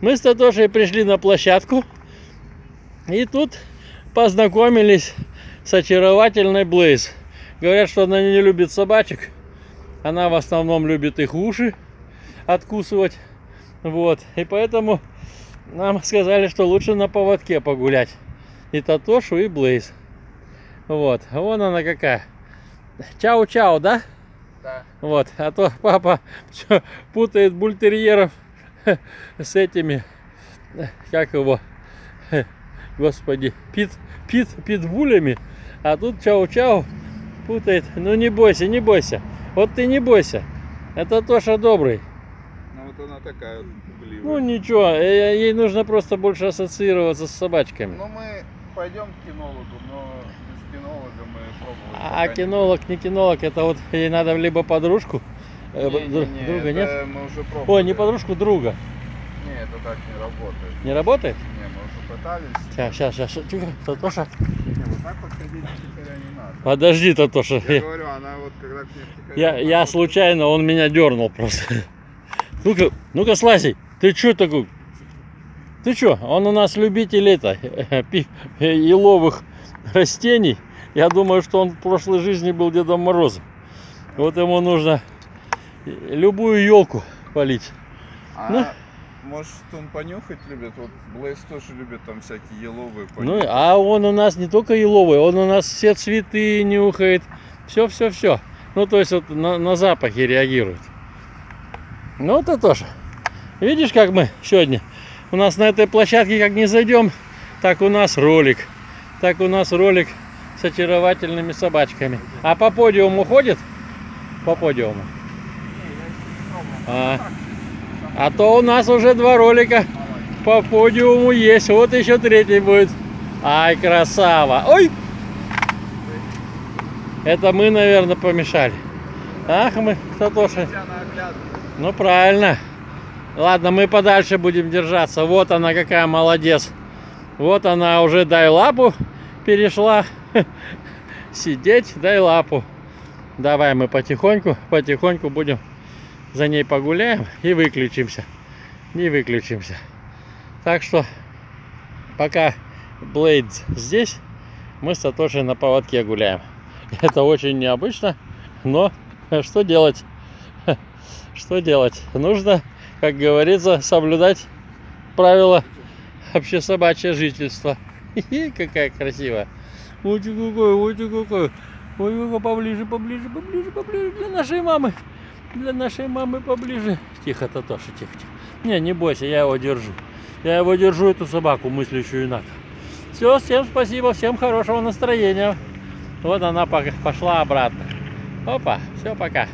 Мы с Татошей пришли на площадку. И тут познакомились с очаровательной Блейз. Говорят, что она не любит собачек. Она в основном любит их уши откусывать. Вот. И поэтому нам сказали, что лучше на поводке погулять. И Татошу, и Блейз. Вот. Вон она какая. Чау-чау, да? Да. Вот. А то папа путает бультерьеров с этими, как его, господи, пит, пит, питбулями, а тут чау-чау путает. Ну не бойся, не бойся. Вот ты не бойся. Это Тоша добрый. Ну вот она такая пугливая. Ну ничего, э, ей нужно просто больше ассоциироваться с собачками. Ну мы пойдем к кинологу, но без кинолога мы пробовали. А кинолог, не кинолог, это вот ей надо либо подружку, Не, не, не, друга нет? Мы уже пробовали. Ой, не подружку, друга. Не, это так не работает. Не работает? Не, мы уже пытались. Сейчас, сейчас, сейчас. Тихо, Татоша. Не, вот так вот ходить втихаря не надо. Подожди, Татоша. Я говорю, она вот когда к ней втихаря Я, я случайно, он меня дернул просто. Ну-ка, ну-ка, Слазий, ты чё такой? Ты чё? Он у нас любитель это, еловых растений. Я думаю, что он в прошлой жизни был Дедом Морозом. Вот ему нужно любую елку полить. А, ну. может он понюхать любит? Вот Блейз тоже любит там всякие еловые Ну, понюхать. а он у нас не только еловый, он у нас все цветы нюхает. Все, все, все. Ну, то есть вот на, на запахи реагирует. Ну, это тоже. Видишь, как мы сегодня? У нас на этой площадке, как не зайдем, так у нас ролик. Так у нас ролик с очаровательными собачками. А по подиуму ходит? По подиуму. А, а то у нас уже два ролика по подиуму есть. Вот еще третий будет. Ай, красава. Ой! Это мы, наверное, помешали. Ах, мы, Сатоши. Ну, правильно. Ладно, мы подальше будем держаться. Вот она какая молодец. Вот она уже дай лапу перешла. Сидеть, дай лапу. Давай мы потихоньку, потихоньку будем за ней погуляем и выключимся. Не выключимся. Так что, пока Блейдс здесь, мы с Сатоши на поводке гуляем. Это очень необычно, но что делать? Что делать? Нужно, как говорится, соблюдать правила общесобачьего жительства. Хи-хи, Какая красивая. И какой, и какой. Ой, поближе, поближе, поближе, поближе. Для нашей мамы. Для нашей мамы поближе. Тихо, Татоша, тихо, тихо. Не, не бойся, я его держу. Я его держу, эту собаку, мыслящую иначе. Все, всем спасибо, всем хорошего настроения. Вот она пошла обратно. Опа, все, пока.